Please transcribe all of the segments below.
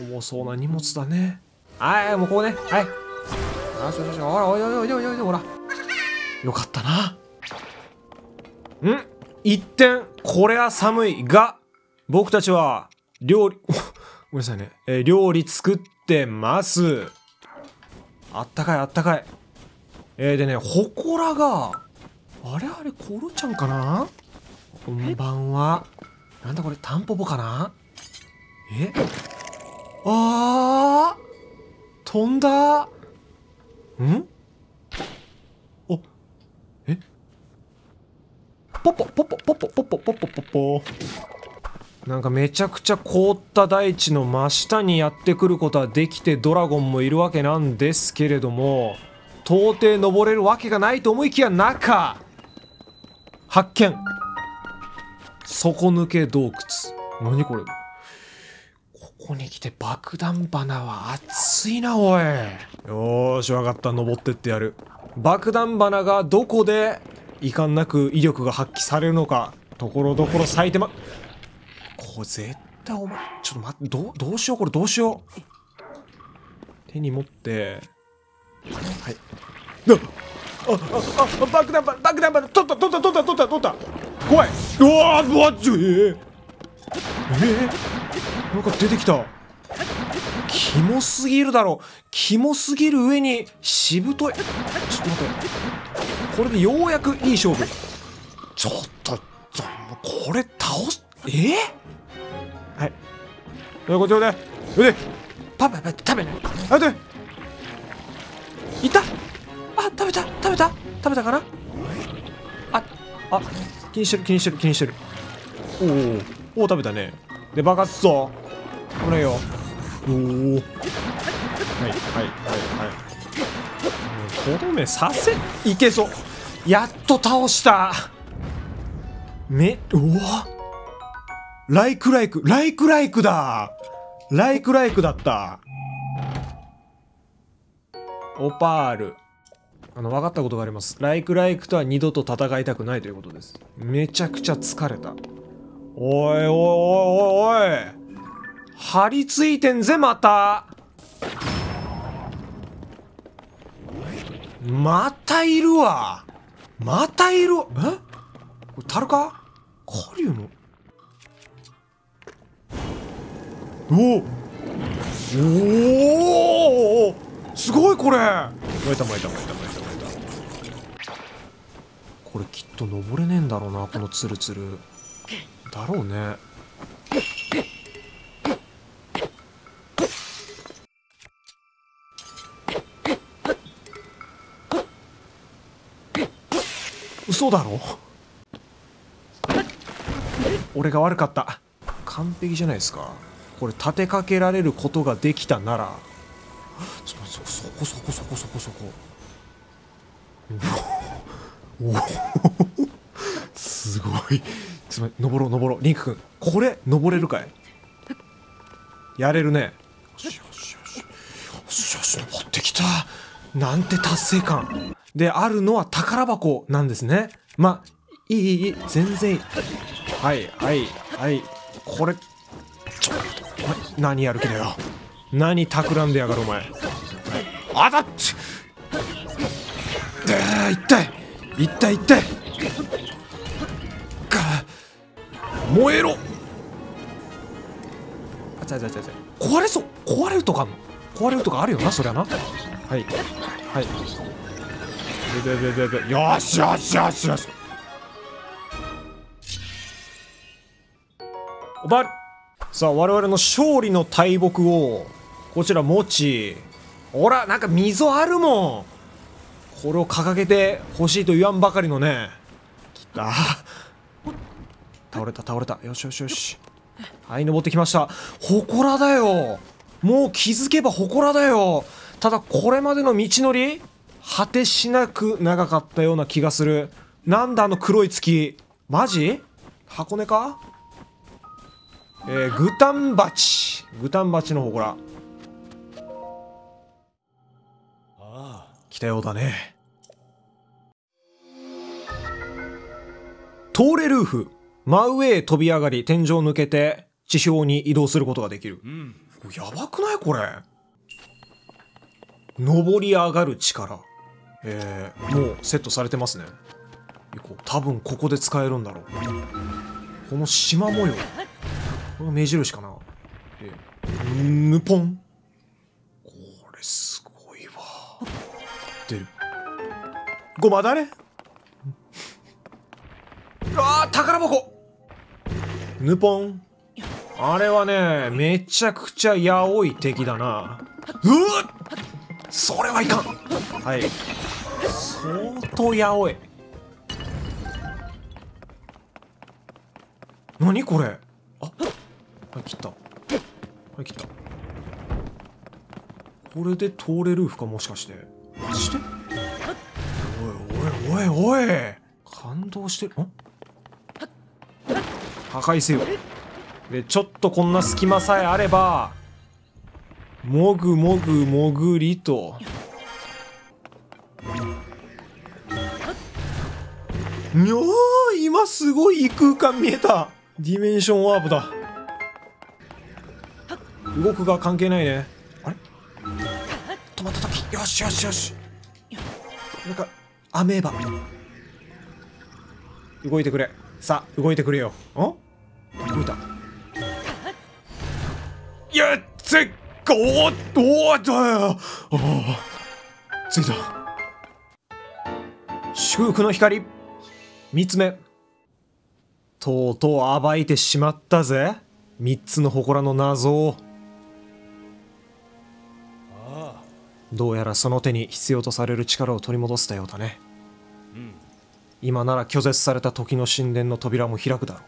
重そうな荷物だね。はいもうここね。はい。あしょしょしほらおいおいおいおいおいほら。よかったな。ん？一点これは寒いが僕たちは料理 ごめんなさいね、えー料理作ってます。あったかいあったかい。えー、でねほこらがあれあれコロちゃんかな？こんばんは。なんだこれタンポポかな？え？あー。飛んだ。ん？お。え？ポポポポポポポポポポポポ。なんかめちゃくちゃ凍った大地の真下にやってくることはできてドラゴンもいるわけなんですけれども到底登れるわけがないと思いきや中発見。底抜け洞窟。何これ？ここに来て爆弾花は熱いなおい。よーしわかった。登ってってやる。爆弾花がどこで遺憾なく威力が発揮されるのか。ところどころ咲いてまこれ絶対お前ちょっと待ってどうどうしようこれ。どうしよう。手に持って。はい。ああああ爆弾花爆弾花。取った取った取った取った取った。怖い。うわーうわっちょえー、えー、なんか出てきた。キモすぎるだろ。キモすぎる上にしぶとい。ちょっと待って。これでようやくいい勝負。ちょっとこれ倒すえ？ー、はい。ということでうでパパパ食べない。あでいた。あ食べた。食べた。食べたかな？ああ。気にしてる気にしてる気にしてる。おーおお食べたね。で爆発ぞこれよ。おおはいはいはいはい。とどめさせいけそう。やっと倒した。めうわ。ライクライクライクライクだ。ライクライクだった。オパール。あの分かったことがあります。ライクライクとは二度と戦いたくないということです。めちゃくちゃ疲れたおいおいおいおいおい。張り付いてんぜまた。またいるわ。またいる。え？これ樽か？カリウムおおおおすごいこれ。燃えた燃えた燃えた燃えた燃えた。これきっと登れねえんだろうなこのツルツルだろうね。嘘だろ？俺が悪かった。完璧じゃないですか。これ立てかけられることができたなら。ちょっとそそこそこそこそこそこ。おお。すごい。ちょっと登ろう登ろう。リンク君これ登れるかい？やれるね。よしよしよしよしよし登ってきた。なんて達成感。であるのは宝箱なんですね。まあいいいいいい。全然いい。はいはいはい。これちょっと何やる気だよ。何企んでやがるお前。あだっち。で痛い痛い痛い燃えろ。あちゃちゃちゃちゃ壊れそう。壊れるとかあんの壊れるとかあるよなそりゃな。はい。はい。ででででで。よしよしよしよし。おばさあ我々の勝利の大木をこちら持ちほらなんか溝あるもん。これを掲げて欲しいと言わんばかりのね。きた倒れた倒れた。よしよしよし。はい登ってきました。祠だよ。もう気づけば祠だよ。ただこれまでの道のり果てしなく長かったような気がする。なんだあの黒い月。マジ？箱根か？えー、グタンバチ。グタンバチの祠。来たようだね。トーレルーフ。真上へ飛び上がり天井抜けて地表に移動することができる。やばくないこれ？登り上がる力。えー、もうセットされてますね。多分ここで使えるんだろう。この縞模様。これ目印かな。えー、ぬぽん。これすごいわ。出る。ごまだれ？あ宝箱ぬぽん。あれはね、めちゃくちゃやおい敵だな。うわそれはいかんはい。相当やおい。何これ？あ、はい、切った。はい、切った。これで通れるか？もしかして。マジで？おいおいおいおい感動してる。ん？破壊せよ。で、ちょっとこんな隙間さえあれば、もぐもぐもぐりと。にょー今すごい異空間見えたディメンションワープだ。動くが関係ないね。あれ？止まった時。よしよしよし。なんか、アメーバ。動いてくれ。さあ、動いてくれよ。ん動いた。やっぜっかおっおっだよついた。祝福の光。三つ目。とうとう暴いてしまったぜ。三つの祠の謎を。どうやらその手に必要とされる力を取り戻せたようだね。今なら拒絶された時の神殿の扉も開くだろう。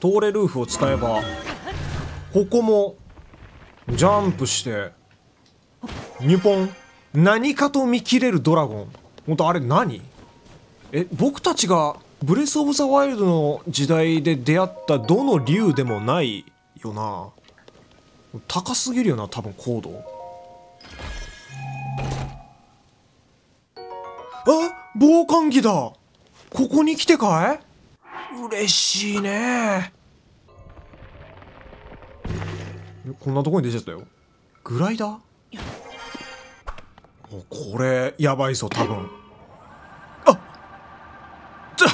トーレルーフを使えば、ここも、ジャンプして、ニュポン、何かと見切れるドラゴン。ほんとあれ何？え、僕たちがブレス・オブ・ザ・ワイルドの時代で出会ったどの竜でもないよな。高すぎるよな、多分高度。あ防寒着だ。ここに来てかい？嬉しいね。こんなとこに出ちゃったよ。グライダー？これやばいぞ多分。あちょ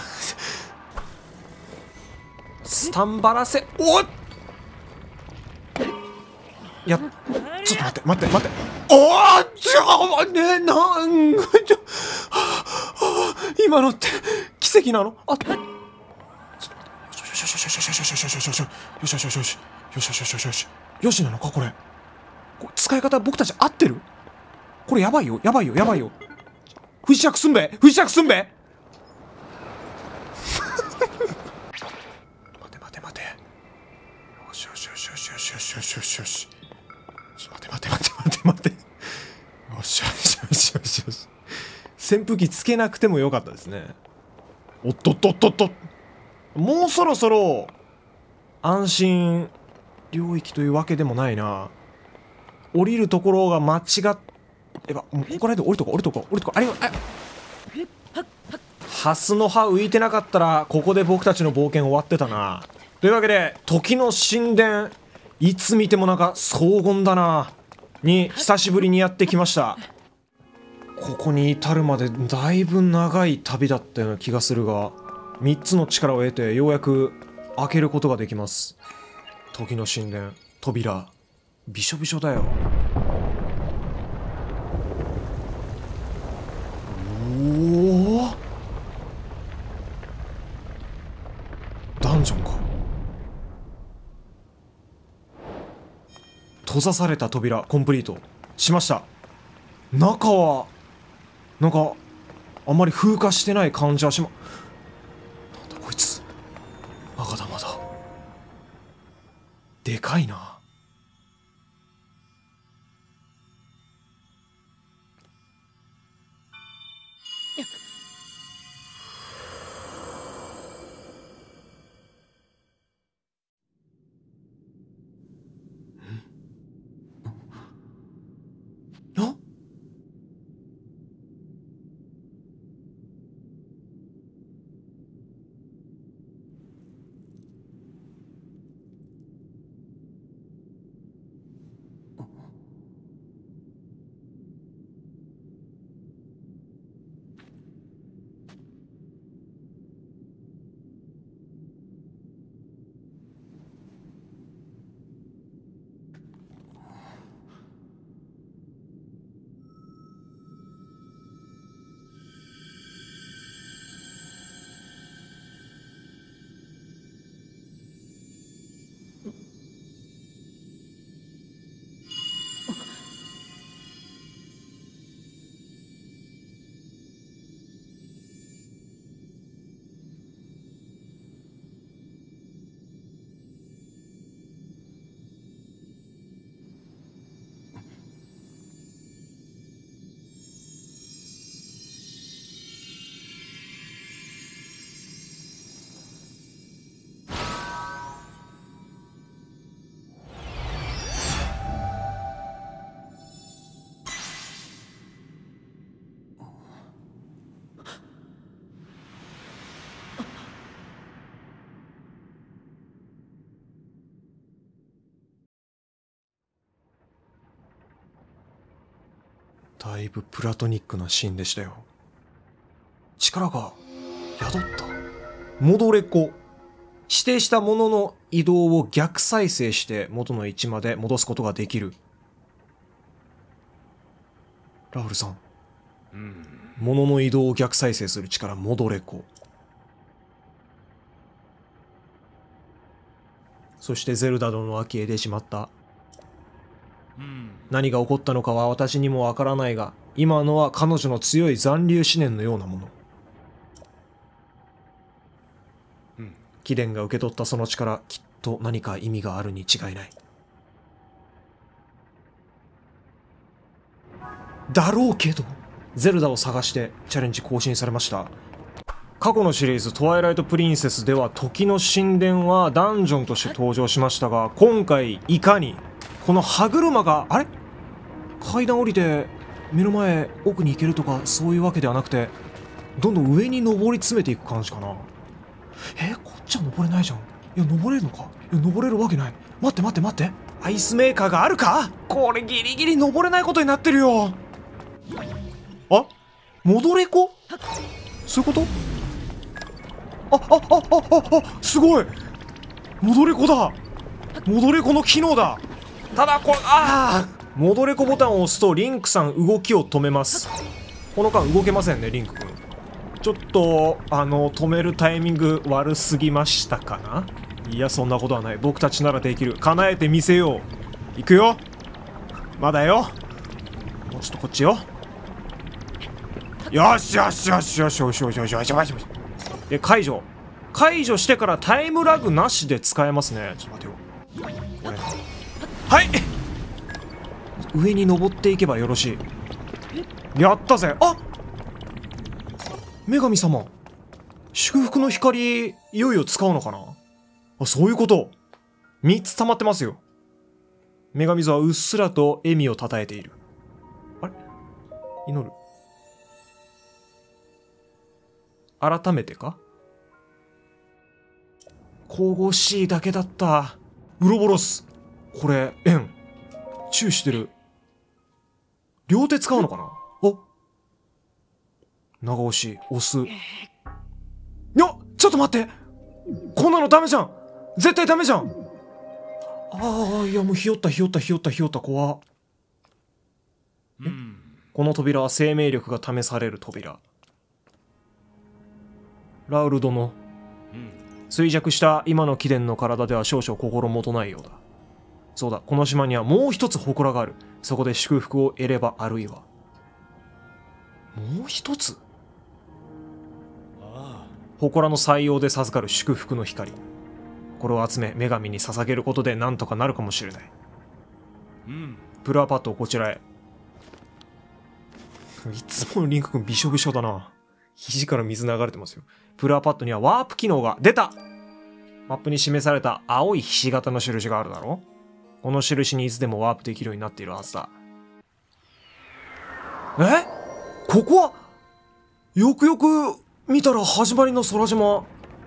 スタンバラせ。おっ！いやちょっと待って待って待って。おおちょねなんちょ今のって奇跡なの？あよしよしよしよしよしよしよしよしよしよしよしよしよしよしよしよしよしよしよしなのかこれ使い方僕たち合ってるこれやばいよやばいよやばいよ不時着すんべ不時着すんべ待て待て待てよしよしよしよしよしよしよしよしよし待て待て待て待て待てよしよしよしよしよし扇風機つけなくてもよかったですね。おっとっとっとっと。もうそろそろ安心領域というわけでもないな。降りるところが間違っえばもうここら辺で降りとこ降りとこ降りとこあれあハスの葉浮いてなかったらここで僕たちの冒険終わってたな。というわけで時の神殿いつ見てもなんか荘厳だな。に久しぶりにやってきました。ここに至るまでだいぶ長い旅だったような気がするが3つの力を得てようやく開けることができます。時の神殿扉びしょびしょだよ。おお。ダンジョンか。閉ざされた扉コンプリート。しました。中はなんかあんまり風化してない感じはしまなんだこいつ。赤玉だでかいな。だいぶプラトニックなシーンでしたよ。力が宿った。戻れ子。指定したものの移動を逆再生して元の位置まで戻すことができる。ラウルさん。うん物の移動を逆再生する力戻れ子。そしてゼルダ殿は消えてしまった。何が起こったのかは私にもわからないが今のは彼女の強い残留思念のようなもの。うん。貴殿が受け取ったその力きっと何か意味があるに違いない。だろうけどゼルダを探してチャレンジ更新されました。過去のシリーズ「トワイライト・プリンセス」では時の神殿はダンジョンとして登場しましたが今回いかにこの歯車があれ？階段降りて目の前奥に行けるとかそういうわけではなくてどんどん上に登り詰めていく感じかな。えこっちは登れないじゃん。いや登れるのか？いや登れるわけない。待って待って待って。アイスメーカーがあるか？これギリギリ登れないことになってるよ。あ？戻れ子？そういうこと？ああああああすごい。戻れ子だ。戻れ子の機能だ。ただこれああ戻れ子ボタンを押すとリンクさん動きを止めます。この間動けませんねリンク君。ちょっとあの止めるタイミング悪すぎましたかな？いやそんなことはない。僕たちならできる。叶えてみせよう。いくよ。まだよ。もうちょっとこっちよ。よしよしよしよしよしよしよしよしよしよしで解除。解除してからタイムラグなしで使えますね。ちょっと待てよ。これはい。上に登っていけばよろしい。やったぜ。あ女神様。祝福の光いよいよ使うのかな。あそういうこと。3つ溜まってますよ。女神像はうっすらと笑みをたたえている。あれ？祈る。改めてか？神々しいだけだった。ウロボロスこれ円。チューしてる。両手使うのかな？お。長押し押す。いやちょっと待って。こんなのダメじゃん。絶対ダメじゃん。ああいやもうひよったひよったひよったひよった。怖っ。うん。この扉は生命力が試される扉。ラウル殿。うん。衰弱した今の貴殿の体では少々心もとないようだそうだこの島にはもう一つ祠がある。そこで祝福を得ればあるいは。もう一つ？あ祠の採用で授かる祝福の光。これを集め女神に捧げることで何とかなるかもしれない。あうん。プルアパッドをこちらへ。いつものリンク君びしょびしょだな。肘から水流れてますよ。プルアパッドにはワープ機能が出た。マップに示された青いひし形の印があるだろこの印にいつでもワープできるようになっているはずだ。え？ここは？よくよく見たら始まりの空島。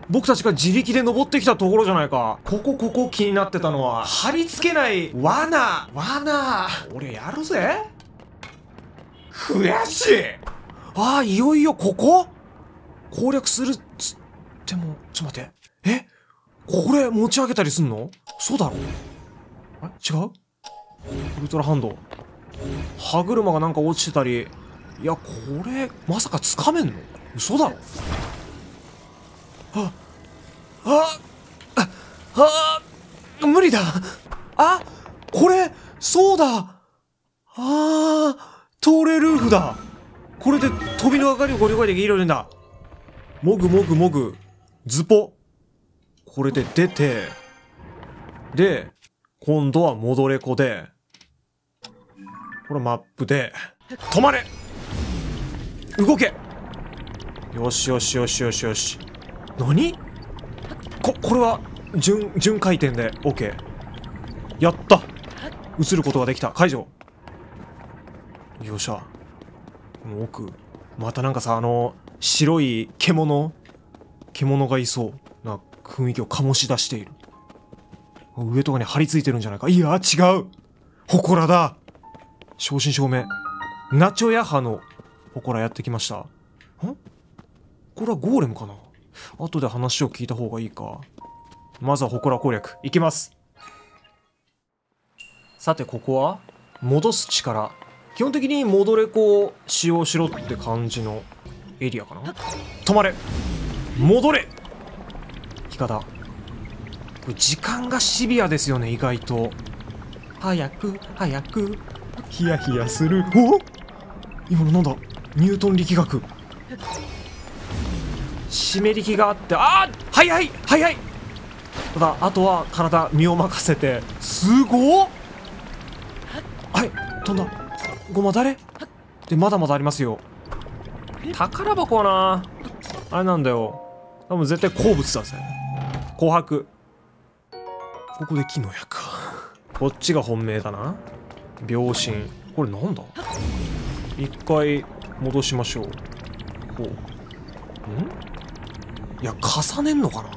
僕たちが自力で登ってきたところじゃないか。ここここ気になってたのは。貼り付けない罠。罠。俺やるぜ。悔しい。ああいよいよここ？攻略するっつっても。ちょっと待って。え？これ持ち上げたりすんの？そうだろあ違う？ウルトラハンド。歯車がなんか落ちてたり。いやこれまさかつかめんの？嘘だろ。ああああ無理だ。あこれそうだ。ああ通れルーフだ。これで飛びの上がりをご了解できるんだ。もぐもぐもぐ。ズポ。これで出て。で今度は戻れ子でこれマップで止まれ。動け。よしよしよしよしよし。何？ここれは順順回転で OK やった。映ることができた。解除。よっしゃ。この奥。またなんかさあの白い獣？獣がいそうな雰囲気を醸し出している。上とかに張り付いてるんじゃないか。いや違う。祠だ。正真正銘。ナチョヤハの祠やってきました。ん？これはゴーレムかな？後で話を聞いた方がいいか。まずは祠攻略。いきます。さてここは戻す力。基本的に戻れ子を使用しろって感じのエリアかな。止まれ。戻れ。生方これ時間がシビアですよね意外と。早く早く。ヒヤヒヤする。お？今のなんだ？ニュートン力学。湿り気があって。あー早い早い。ただあとは体身を任せて。すごっ！はい飛んだ。ごま誰？でまだまだありますよ。宝箱はな。あれなんだよ。多分絶対鉱物だぜ。琥珀ここで木の矢かこっちが本命だな。秒針。これなんだ？一回戻しましょう。ほう。ん？いや重ねんのかな？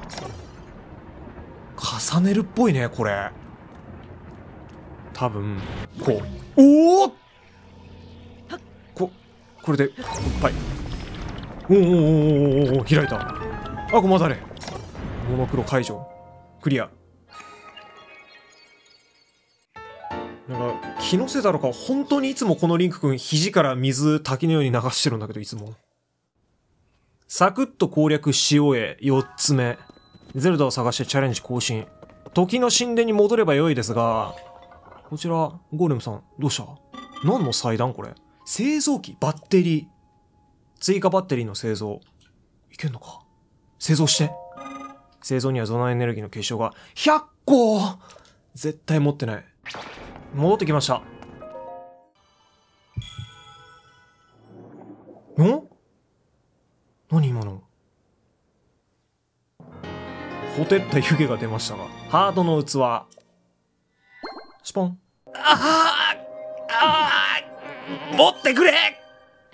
重ねるっぽいねこれ。多分。こう。おおここれでいっぱい。おーおーおーおーお開いた。あごまだれモノクロ解除。クリア。なんか気のせいだろうか。本当にいつもこのリンク君肘から水滝のように流してるんだけどいつも。サクッと攻略し終え4つ目。ゼルダを探してチャレンジ更新。時の神殿に戻ればよいですが。こちらゴーレムさんどうした？何の祭壇これ？製造機バッテリー。追加バッテリーの製造。いけんのか？製造して。製造にはゾナエネルギーの結晶が。100個！絶対持ってない。戻ってきました。ん何今の？ほてった湯気が出ましたがハートの器。スポン。ああああ持ってくれ。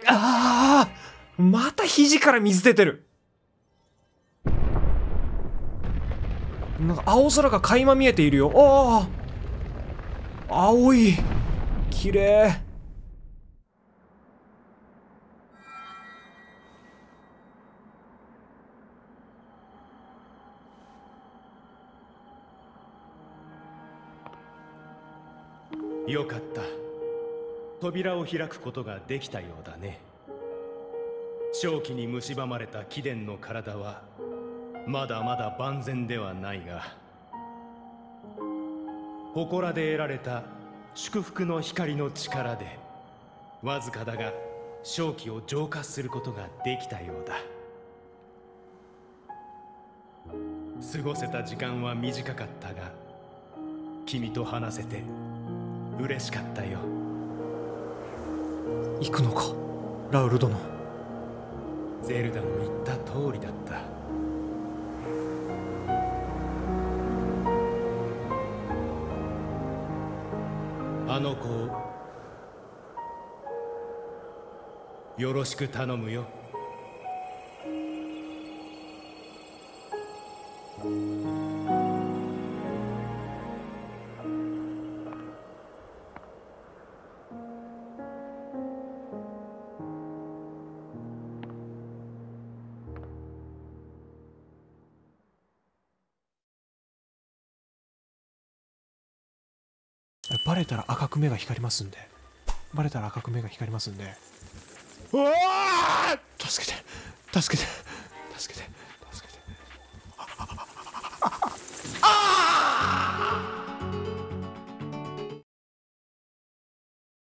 ああまた肘から水出てる。なんか青空が垣間見えているよ。ああ青い。綺麗。よかった。扉を開くことができたようだね。正気に蝕まれた貴殿の体はまだまだ万全ではないが祠で得られた祝福の光の力でわずかだが正気を浄化することができたようだ。過ごせた時間は短かったが君と話せて嬉しかったよ。行くのかラウル殿。ゼルダの言った通りだったの子をよろしく頼むよ。バレたら赤く目が光りますんで。バレたら赤く目が光りますんで。うわー！助けて。助けて。